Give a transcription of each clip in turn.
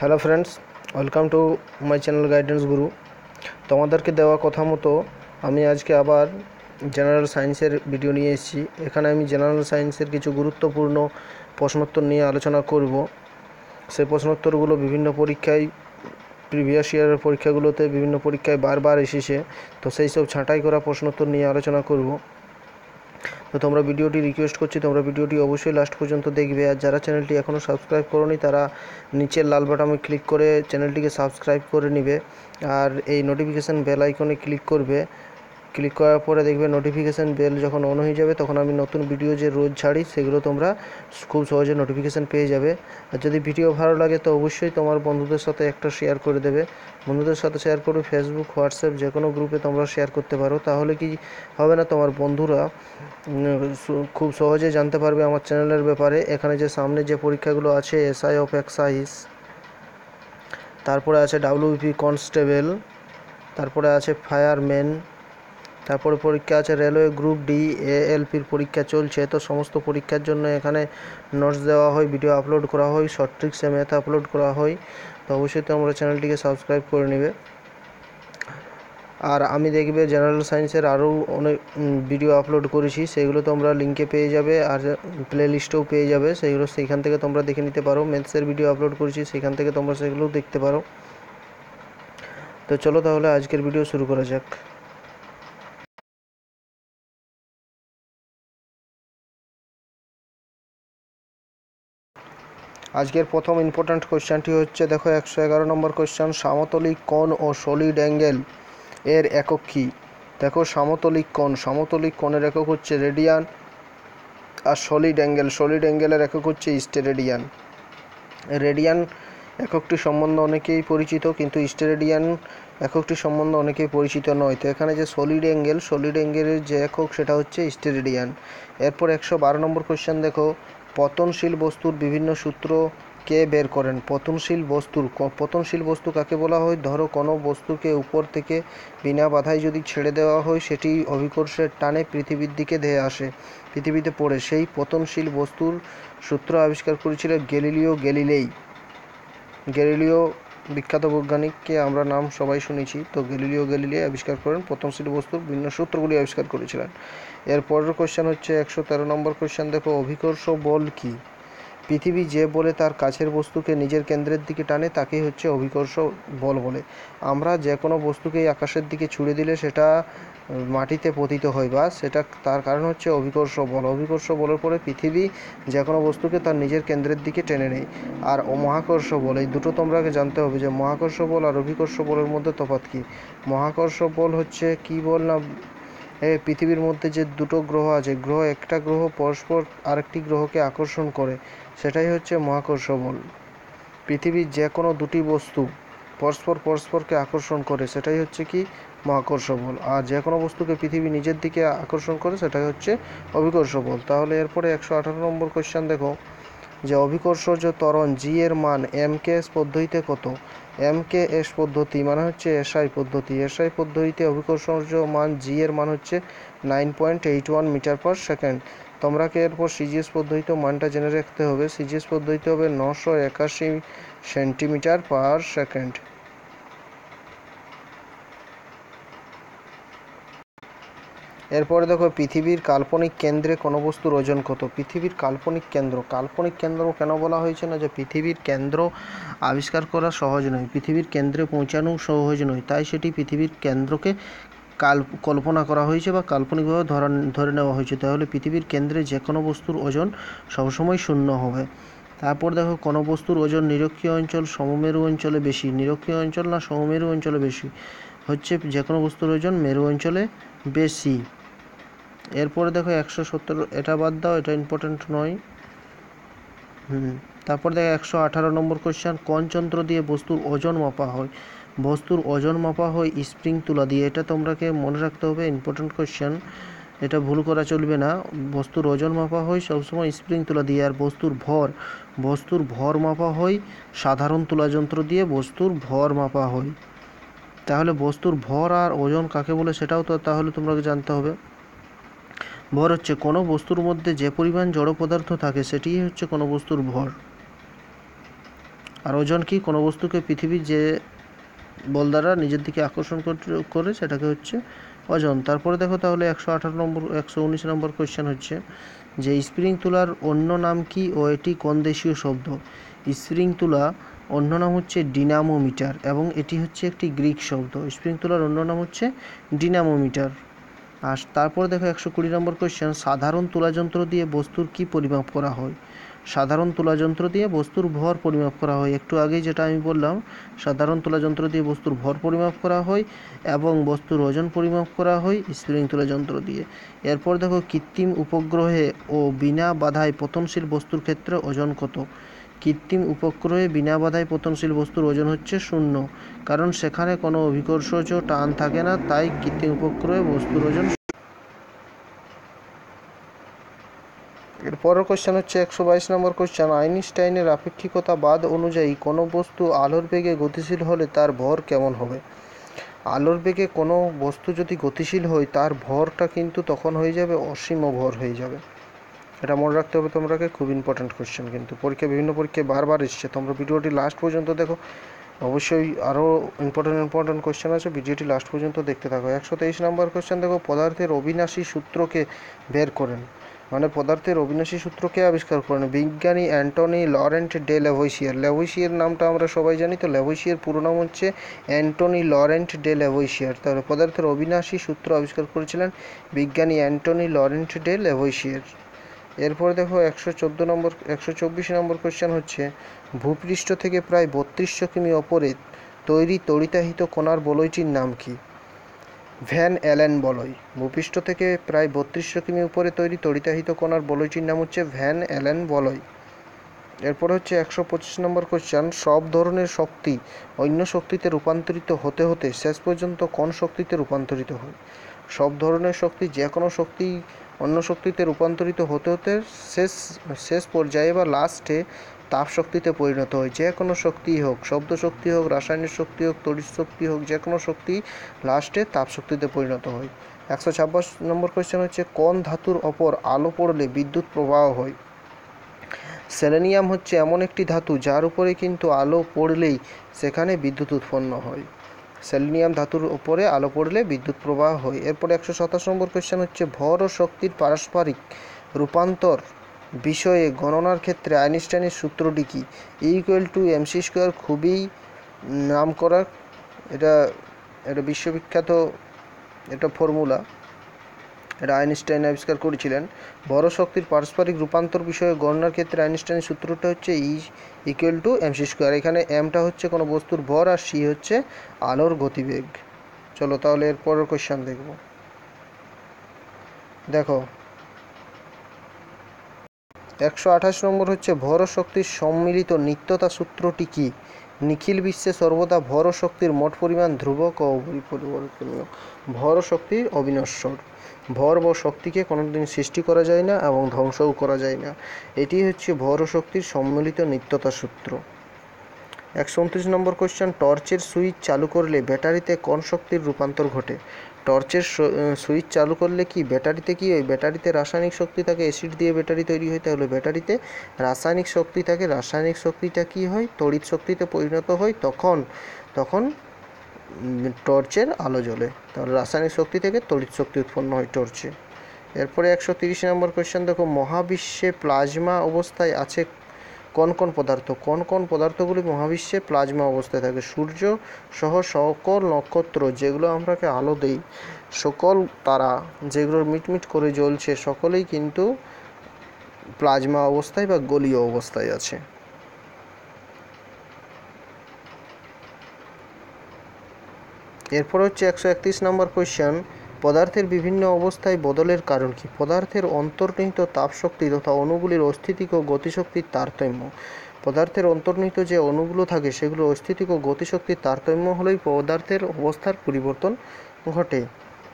Hello friends welcome to my channel Guidance Guru তোমাদেরকে দেওয়া কথা মতো আমি আজকে আবার জেনারেল সায়েন্সের ভিডিও নিয়ে এসেছি। এখানে আমি জেনারেল সায়েন্সের কিছু গুরুত্বপূর্ণ প্রশ্নোত্তর নিয়ে আলোচনা করব। সেই প্রশ্নোত্তরগুলো বিভিন্ন পরীক্ষায় প্রিভিয়াস ইয়ারের পরীক্ষাগুলোতে বিভিন্ন পরীক্ষায় বারবার এসেছে। তো সেই সব ছাঁটাই করা প্রশ্নোত্তর নিয়ে আলোচনা করব। তো তোমরা ভিডিওটি রিকোয়েস্ট করছি, তোমরা ভিডিওটি অবশ্যই লাস্ট পর্যন্ত দেখবে। আর যারা চ্যানেলটি এখনও সাবস্ক্রাইব করনি, তারা নিচের লাল বাটনে ক্লিক করে চ্যানেলটিকে সাবস্ক্রাইব করে নেবে। আর এই নোটিফিকেশান বেল আইকনে ক্লিক করবে। ক্লিক করার পরে দেখবে নোটিফিকেশান বেল যখন অন হয়ে যাবে, তখন আমি নতুন ভিডিও যে রোজ ছাড়ি, সেগুলো তোমরা খুব সহজে নোটিফিকেশান পেয়ে যাবে। আর যদি ভিডিও ভালো লাগে, তো অবশ্যই তোমার বন্ধুদের সাথে একটা শেয়ার করে দেবে। বন্ধুদের সাথে শেয়ার করবে ফেসবুক হোয়াটসঅ্যাপ যে কোনো গ্রুপে তোমরা শেয়ার করতে পারো। তাহলে কি হবে না, তোমার বন্ধুরা খুব সহজে জানতে পারবে আমার চ্যানেলের ব্যাপারে। এখানে যে সামনে যে পরীক্ষাগুলো আছে এসআই অফ এক্সাইজ তারপরে আছে ডাব্লিউপি কনস্টেবল তারপরে আছে ফায়ারম্যান তারপরে পরীক্ষা আছে রেলওয়ে গ্রুপ ডি এএলপির পরীক্ষা চলছে। তো সমস্ত পরীক্ষার জন্য এখানে নোটস দেওয়া হয় ভিডিও আপলোড করা হয় শর্ট ট্রিক্সে ম্যাথ আপলোড করা হয়। তো অবশ্যই তোমরা চ্যানেলটিকে সাবস্ক্রাইব করে নেবে। আর আমি দেখবে জেনারেল সায়েন্সের আরও অনেক ভিডিও আপলোড করেছি। সেগুলো তোমরা লিঙ্কে পেয়ে যাবে আর প্লে লিস্টেও পেয়ে যাবে। সেগুলো সেইখান থেকে তোমরা দেখে নিতে পারো। ম্যাথসের ভিডিও আপলোড করেছি, সেখান থেকে তোমরা সেগুলোও দেখতে পারো। তো চলো তাহলে আজকের ভিডিও শুরু করা যাক। আজকের প্রথম ইম্পর্ট্যান্ট কোশ্চেনটি হচ্ছে, দেখো, একশো এগারো নম্বর কোশ্চেন সমতলিক কোণ ও সলিড অ্যাঙ্গেল এর একক কী? দেখো সমতলিক কোণ সমতলিক কোণের একক হচ্ছে রেডিয়ান আর সলিড অ্যাঙ্গেল সলিড অ্যাঙ্গেলের একক হচ্ছে স্টেরেডিয়ান রেডিয়ান এককটি সম্বন্ধে অনেকেই পরিচিত, কিন্তু স্টেরেডিয়ান এককটি সম্বন্ধে অনেকেই পরিচিত নয়। তো এখানে যে সলিড অ্যাঙ্গেল সলিড অ্যাঙ্গেলের যে একক, সেটা হচ্ছে স্টেরেডিয়ান এরপর একশো বারো নম্বর কোশ্চেন দেখো পতনশীল বস্তুর বিভিন্ন সূত্র কে বের করেন। পতনশীল বস্তুর পতনশীল বস্তু কাকে বলা হয়? ধরো, কোনো বস্তুকে উপর থেকে বিনা বাধায় যদি ছেড়ে দেওয়া হয়, সেটি অভিকর্ষের টানে পৃথিবীর দিকে ধেয়ে আসে, পৃথিবীতে পড়ে। সেই পতনশীল বস্তুর সূত্র আবিষ্কার করেছিল গ্যালিলিও গ্যালিলেই। গ্যালিলিও বিখ্যাত বৈজ্ঞানিককে আমরা নাম সবাই শুনেছি। তো গ্যালিলিও গ্যালিলিয়া আবিষ্কার করেন। প্রথম শ্রেণি বস্তুর ভিন্ন সূত্রগুলি আবিষ্কার করেছিলেন। এর পরের কোশ্চেন হচ্ছে, একশো তেরো নম্বর কোয়েশ্চেন দেখো, অভিকর্ষ বল কি? পৃথিবী যে বলে তার কাছের বস্তুকে নিজের কেন্দ্রের দিকে টানে, তাকেই হচ্ছে অভিকর্ষ বল বলে। আমরা যে কোনো বস্তুকেই আকাশের দিকে ছুড়ে দিলে সেটা মাটিতে পতিত হয় বা সেটা তার কারণ হচ্ছে অভিকর্ষ বল। অভিকর্ষ বলের পরে পৃথিবী যে কোনো বস্তুকে তার নিজের কেন্দ্রের দিকে টেনে নেয়। আর মহাকর্ষ বল, এই দুটো তোমরা জানতে হবে যে মহাকর্ষ বল আর অভিকর্ষ বলের মধ্যে তফাৎ কী? মহাকর্ষ বল হচ্ছে কী বল না পৃথিবীর মধ্যে যে দুটো গ্রহ আছে, গ্রহ একটা গ্রহ পরস্পর আরেকটি গ্রহকে আকর্ষণ করে, সেটাই হচ্ছে মহাকর্ষ বল পৃথিবীর যে কোনো দুটি বস্তু পরস্পর পরস্পরকে আকর্ষণ করে, সেটাই হচ্ছে কি? মহাকর্ষ বল আর যে কোনো বস্তুকে পৃথিবী নিজের দিকে আকর্ষণ করে, সেটাই হচ্ছে অভিকর্ষ বল তাহলে এরপরে একশো আঠারো নম্বর কোশ্চেন দেখো। যে অভিকর্ষজ ত্বরণ জি এর মান এম কে এস পদ্ধতিতে কত? এম কে এস পদ্ধতি মানে হচ্ছে এসআই পদ্ধতি। এসআই পদ্ধতিতে অভিকর্ষজ মান জি এর মান হচ্ছে nine point eight one metre per second তোমরা কি এরপর সিজিএস পদ্ধতিতে মানটা জেনে রাখতে হবে। সিজিএস পদ্ধতিতে হবে নশো একাশি সেন্টিমিটার পার সেকেন্ড এরপরে দেখো, পৃথিবীর কাল্পনিক কেন্দ্রে কোনো বস্তুর ওজন কত? পৃথিবীর কাল্পনিক কেন্দ্র। কাল্পনিক কেন্দ্র কেন বলা হয়েছে না যে পৃথিবীর কেন্দ্র আবিষ্কার করা সহজ নয়? পৃথিবীর কেন্দ্রে পৌঁছানো সহজ নয়। তাই সেটি পৃথিবীর কেন্দ্রকে কাল, কল্পনা করা হয়েছে বা কাল্পনিকভাবে ধরা, ধরে নেওয়া হয়েছে। তাহলে পৃথিবীর কেন্দ্রে যে কোনো বস্তুর ওজন সবসময় শূন্য হবে। তারপর দেখো, কোনো বস্তুর ওজন নিরক্ষীয় অঞ্চল, সমমেরু অঞ্চলে বেশি। নিরক্ষীয় অঞ্চল না সমমেরু অঞ্চলে বেশি? হচ্ছে যে কোনো বস্তুর ওজন মেরু অঞ্চলে বেশি। এরপরে দেখো একশো সত্তর, এটা বাদ দাও, এটা ইম্পর্টেন্ট নয়। হুম, তারপর দেখো একশো আঠারো নম্বর কোশ্চেন কোন যন্ত্র দিয়ে বস্তুর ওজন মাপা হয়? বস্তুর ওজন মাপা হয় স্প্রিং তুলা দিয়ে। এটা তোমরাকে মনে রাখতে হবে ইম্পর্টেন্ট কোশ্চেন এটা ভুল করা চলবে না। বস্তুর ওজন মাপা হয় সবসময় স্প্রিং তুলা দিয়ে আর বস্তুর ভর। বস্তুর ভর মাপা হয় সাধারণ তুলা যন্ত্র দিয়ে বস্তুর ভর মাপা হয়। তাহলে বস্তুর ভর আর ওজন কাকে বলে সেটাও তো তাহলে তোমরা জানতে হবে। ভর হচ্ছে কোনো বস্তুর মধ্যে যে পরিমাণ জড় পদার্থ থাকে সেটিই হচ্ছে কোনো বস্তুর ভর। আর ওজন কি কোনো বস্তুকে পৃথিবীর যে বল দ্বারা নিজের দিকে আকর্ষণ কর- সেটাকে হচ্ছে ওজন। তারপরে দেখো তাহলে একশো আঠারো নম্বর, একশো উনিশ নম্বর কোয়েশ্চেন হচ্ছে যে স্প্রিং তুলার অন্য নাম কি ও এটি কোন দেশীয় শব্দ? স্প্রিং তুলা অন্য নাম হচ্ছে ডিনামোমিটার এবং এটি হচ্ছে একটি গ্রিক শব্দ। স্প্রিং তুলার অন্য নাম হচ্ছে ডিনামোমিটার। আর তারপর দেখো একশো কুড়ি নম্বর কোয়েশ্চেন সাধারণ তুলাযন্ত্র দিয়ে বস্তুর কি পরিমাপ করা হয়? সাধারণ তুলাযন্ত্র দিয়ে বস্তুর ভর পরিমাপ করা হয়। একটু আগেই যেটা আমি বললাম, সাধারণ তুলাযন্ত্র দিয়ে বস্তুর ভর পরিমাপ করা হয় এবং বস্তুর ওজন পরিমাপ করা হয় স্প্রিং তুলাযন্ত্র দিয়ে। এরপর দেখো কৃত্রিম উপগ্রহে ও বিনা বাধায় পতনশীল বস্তুর ক্ষেত্রে ওজন কত? কৃত্রিম উপগ্রহে বিনা বাধায় পতনশীল বস্তুর ওজন হচ্ছে শূন্য। কারণ সেখানে কোনো অভিকর্ষজ টান থাকে না, তাই কৃত্রিম উপগ্রহে বস্তুর ওজন এর পরের কোশ্চেন হচ্ছে একশো বাইশ নম্বর কোশ্চেন আইনস্টাইনের আপেক্ষিকতা বাদ অনুযায়ী কোনো বস্তু আলোর বেগে গতিশীল হলে তার ভর কেমন হবে? আলোর বেগে কোনো বস্তু যদি গতিশীল হয়, তার ভরটা কিন্তু তখন হয়ে যাবে, অসীম ভর হয়ে যাবে। এটা মনে রাখতে হবে তোমরাকে, খুব ইম্পর্ট্যান্ট কোশ্চেন কিন্তু। পরীক্ষা বিভিন্ন পরীক্ষায় বারবার এসছে। তোমরা ভিডিওটি লাস্ট পর্যন্ত দেখো। অবশ্যই আরও ইম্পর্ট্যান্ট ইম্পর্ট্যান্ট কোশ্চেন আছে। ভিডিওটি লাস্ট পর্যন্ত দেখতে থাকো। একশো তেইশ নম্বর কোয়েশ্চেন দেখো। পদার্থের অবিনাশী সূত্রকে বের করেন। মানে পদার্থের অবিনাশী সূত্রকে আবিষ্কার করেন। বিজ্ঞানী Antoine Laurent de Lavoisier. Lavoisier নামটা আমরা সবাই জানি তো। লেভোইসিয়ার পুরো নাম হচ্ছে অ্যান্টনি লরেন্ট ডে লেভোইসিয়ার। তাহলে পদার্থের অবিনাশী সূত্র আবিষ্কার করেছিলেন বিজ্ঞানী অ্যান্টনি লরেন্ট ডে লেভোইসিয়ার। এরপরে দেখো একশো চোদ্দ নম্বর, একশো চব্বিশ নম্বর কোশ্চেন হচ্ছে, ভূপৃষ্ঠ থেকে প্রায় বত্রিশশো কিমি ওপরে তৈরি তড়িতাহিত কণার বলয়টির নাম কি? ভ্যান অ্যালেন বলয়। ভূপৃষ্ঠ থেকে প্রায় বত্রিশশো কিমি উপরে তৈরি তড়িতাহিত কণার বলয়টির নাম হচ্ছে ভ্যান অ্যালেন বলয়। এরপর হচ্ছে একশো পঁচিশ নম্বর কোশ্চেন সব ধরনের শক্তি অন্য শক্তিতে রূপান্তরিত হতে হতে শেষ পর্যন্ত কোন শক্তিতে রূপান্তরিত হয়? সব ধরনের শক্তি যে কোনো শক্তি অন্য শক্তিতে রূপান্তরিত হতে হতে শেষ শেষ পর্যায়ে বা লাস্টে তাপ শক্তিতে পরিণত হয়। যে কোনো শক্তিই হোক, শব্দ শক্তি হোক, রাসায়নিক শক্তি হোক, তড়িৎ শক্তি হোক যে কোনো শক্তি লাস্টে তাপ শক্তিতে পরিণত হয়। একশো ছাব্বিশ নম্বর কোয়েশ্চেন হচ্ছে, কোন ধাতুর ওপর আলো পড়লে বিদ্যুৎ প্রবাহ হয়? সেলেনিয়াম হচ্ছে এমন একটি ধাতু যার উপরে কিন্তু আলো পড়লেই সেখানে বিদ্যুৎ উৎপন্ন হয়। সেলেনিয়াম ধাতুর উপরে আলো পড়লে বিদ্যুৎ প্রবাহ হয়। এরপরে একশো সাতাশ নম্বর কোয়েশ্চেন হচ্ছে, ভর ও শক্তির পারস্পরিক রূপান্তর বিষয়ে গণনার ক্ষেত্রে আইনস্টাইনের সূত্রটি কি? ইকুয়াল টু এমসি স্কোয়ার খুবই নাম করা এটা এটা বিশ্ববিখ্যাত, এটা ফর্মুলা এটা আইনস্টাইন আবিষ্কার করেছিলেন। বড় শক্তির পারস্পরিক রূপান্তর বিষয়ে গণনার ক্ষেত্রে আইনস্টাইনের সূত্রটা হচ্ছে E equal to mc square এখানে এমটা হচ্ছে কোনো বস্তুর ভর আর সি হচ্ছে আলোর গতিবেগ। চলো তাহলে এর পরের কোশ্চেন দেখব। দেখো, একশো আঠাশ নম্বর হচ্ছে ভর শক্তির সম্মিলিত নিত্যতা সূত্রটি কি? নিখিল বিশ্বে সর্বদা ভর শক্তির মোট পরিমাণ ধ্রুবক ও পরিবর্তনীয়। ভর শক্তি অবিনশ্বর। ভর বা শক্তিকে কোনোদিন সৃষ্টি করা যায় না এবং ধ্বংসও করা যায় না। এটি হচ্ছে ভর শক্তির সম্মিলিত নিত্যতা সূত্র। একশো উনত্রিশ নম্বর কোয়েশ্চেন টর্চের সুইচ চালু করলে ব্যাটারিতে কোন শক্তির রূপান্তর ঘটে? টর্চের সুইচ চালু করলে কি ব্যাটারিতে কি হয় ব্যাটারিতে রাসায়নিক শক্তি থাকে, অ্যাসিড দিয়ে ব্যাটারি তৈরি হয় তাহলে ব্যাটারিতে রাসায়নিক শক্তি থাকে, রাসায়নিক শক্তিটা কি হয়? তড়িৎ শক্তিতে পরিণত হয় তখন তখন টর্চের আলো জ্বলে। তাহলে রাসায়নিক শক্তি থেকে তড়িৎ শক্তি উৎপন্ন হয় টর্চে। এরপরে একশো তিরিশ নম্বর কোয়েশ্চেন দেখো, মহাবিশ্বে প্লাজমা অবস্থায় আছে কোন কোন পদার্থ, কোন কোন পদার্থগুলি মহাবিশ্বে প্লাজমা অবস্থায় থাকে? সূর্য, সহ, সকল নক্ষত্র যেগুলো আমরাকে আলো দেই, সকল তারা যেগুলো মিটমিট করে জ্বলছে, সকলেই কিন্তু প্লাজমা অবস্থায় বা গলীয় অবস্থায় আছে। এরপর হচ্ছে একশো একত্রিশ নম্বর কোয়েশ্চেন পদার্থের বিভিন্ন অবস্থায় বদলের কারণ কি? পদার্থের অন্তর্নিহিত তাপশক্তি তথা অণুগুলির অস্থিতিক ও গতিশক্তির তারতম্য। পদার্থের অন্তর্নিহিত যে অণুগুলো থাকে, সেগুলো অস্থিতিক ও গতিশক্তির তারতম্য হলেই পদার্থের অবস্থার পরিবর্তন ঘটে।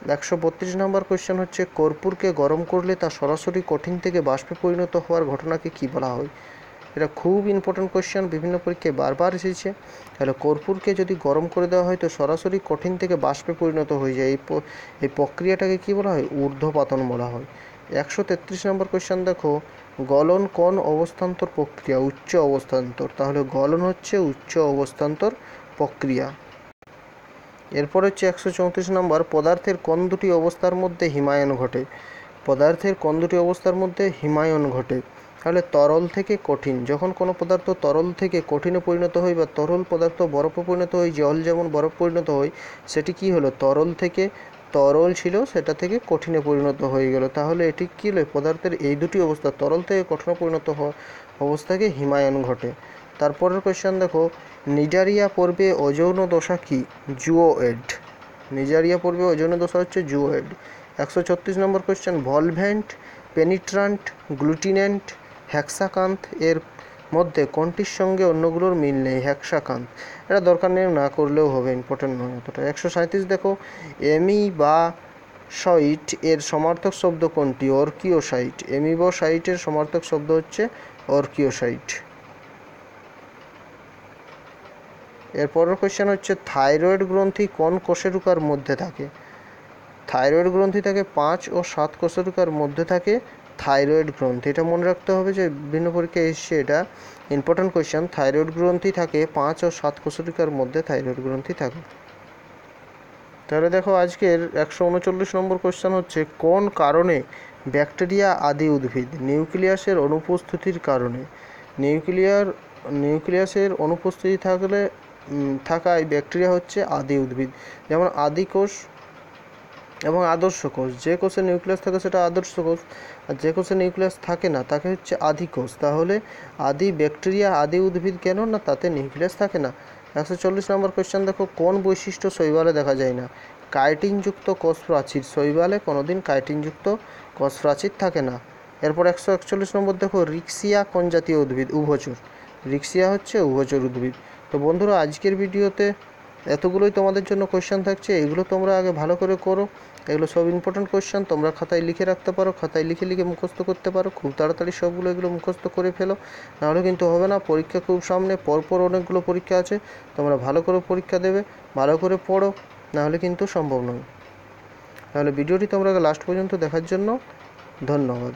একশো বত্রিশ নম্বর কোয়েশ্চেন হচ্ছে, কর্পূরকে গরম করলে তা সরাসরি কঠিন থেকে বাষ্পে পরিণত হওয়ার ঘটনাকে কী বলা হয়? এটা খুব ইম্পর্টেন্ট কোয়েশ্চেন বিভিন্ন পরীক্ষায় বারবার এসেছে। তাহলে কর্পূরকে যদি গরম করে দেওয়া হয়, তো সরাসরি কঠিন থেকে বাষ্পে পরিণত হয়ে যায়। এই এই প্রক্রিয়াটাকে কী বলা হয়? ঊর্ধ্বপাতন বলা হয়। একশো তেত্রিশ নম্বর কোয়েশ্চেন দেখো, গলন কোন অবস্থান্তর প্রক্রিয়া? উচ্চ অবস্থান্তর। তাহলে গলন হচ্ছে উচ্চ অবস্থান্তর প্রক্রিয়া। এরপর হচ্ছে একশো চৌত্রিশ নম্বর, পদার্থের কোন দুটি অবস্থার মধ্যে হিমায়ন ঘটে? পদার্থের কোন দুটি অবস্থার মধ্যে হিমায়ন ঘটে? তাহলে তরল থেকে কঠিন, যখন কোনো পদার্থ তরল থেকে কঠিনে পরিণত হয় বা তরল পদার্থ বরফে পরিণত হয়, জল যেমন বরফ পরিণত হয়, সেটি কি হলো? তরল থেকে তরল ছিল, সেটা থেকে কঠিনে পরিণত হয়ে গেল। তাহলে এটি কী হলো? পদার্থের এই দুটি অবস্থা, তরল থেকে কঠিনে পরিণত অবস্থাকে হিমায়ন ঘটে। তারপরের কোয়েশ্চেন দেখো, নিজারিয়া পর্বে ওজৌন দশা কি? জুওয়েড। নিজারিয়া পর্বে ওজৌন দশা হচ্ছে জুওয়েড। একশো ছত্রিশ নম্বর কোয়েশ্চেন ভলভ্যান্ট পেনিট্রান্ট গ্লুটিনেন্ট হ্যাক্সাকান্থ এর মধ্যে কোনটির সঙ্গে অন্যগুলোর মিল নেই? হ্যাক্সাকান্থ। এটা দরকার নেই, না করলেও হবে ইম্পর্টেন্ট নয় অতটা। একশো সাঁত্রিশ দেখো এমি বা সাইট এর সমার্থক শব্দ কোনটি? অর্কিও সাইট অর্কিওসাইট এমিবোসাইটের সমার্থক শব্দ হচ্ছে অর্কিওসাইট এরপরের কোয়েশ্চেন হচ্ছে, থাইরয়েড গ্রন্থি কোন কোষেরুকার মধ্যে থাকে? থাইরয়েড গ্রন্থি থাকে পাঁচ ও সাত কোষেরুকার মধ্যে থাকে থাইরয়েড গ্রন্থি। এটা মনে রাখতে হবে যে বিভিন্ন পরীক্ষায় এসছে এটা। ইম্পর্ট্যান্ট কোয়েশ্চেন থাইরয়েড গ্রন্থি থাকে পাঁচ ও সাত কোষেরুকার মধ্যে থাইরয়েড গ্রন্থি থাকে। তাহলে দেখো আজকের একশো উনচল্লিশ নম্বর কোয়েশ্চেন হচ্ছে, কোন কারণে ব্যাকটেরিয়া আদি উদ্ভিদ নিউক্লিয়াসের অনুপস্থিতির কারণে? নিউক্লিয়ার, নিউক্লিয়াসের অনুপস্থিতি থাকলে থাকায় ব্যাকটেরিয়া হচ্ছে আদি উদ্ভিদ। যেমন আদি কোষ এবং আদর্শ কোষ। যে কোষে নিউক্লিয়াস থাকে সেটা আদর্শ কোষ। আর যে কোষে নিউক্লিয়াস থাকে না, তাকে হচ্ছে আদি কোষ। তাহলে আদি ব্যাকটেরিয়া, আদি উদ্ভিদ কেন না তাতে নিউক্লিয়াস থাকে না? একশো চল্লিশ নম্বর কোয়েশ্চেন দেখো কোন বৈশিষ্ট্য শৈবালে দেখা যায় না? কাইটিনযুক্ত কোষ প্রাচীর। শৈবালে কোনোদিন কাইটিনযুক্ত কোষ প্রাচীর থাকে না। এরপর একশো একচল্লিশ নম্বর, দেখো রিক্সিয়া কোন জাতীয় উদ্ভিদ? উভচর। রিক্সিয়া হচ্ছে উভচর উদ্ভিদ। তো বন্ধুরা, আজকের ভিডিওতে এতগুলোই তোমাদের জন্য কোয়েশ্চেন থাকছে, এগুলো তোমরা আগে ভালো করে করো। এগুলো সব ইম্পর্টেন্ট কোয়েশ্চেন তোমরা খাতায় লিখে রাখতে পারো, খাতায় লিখে লিখে মুখস্থ করতে পারো, খুব তাড়াতাড়ি সবগুলো এগুলো মুখস্থ করে ফেলো। নাহলে কিন্তু হবে না, পরীক্ষা খুব সামনে, পরপর অনেকগুলো পরীক্ষা আছে, তোমরা ভালো করে পরীক্ষা দেবে, ভালো করে পড়ো, নাহলে কিন্তু সম্ভব নয়। তাহলে ভিডিওটি তোমরা লাস্ট পর্যন্ত দেখার জন্য ধন্যবাদ।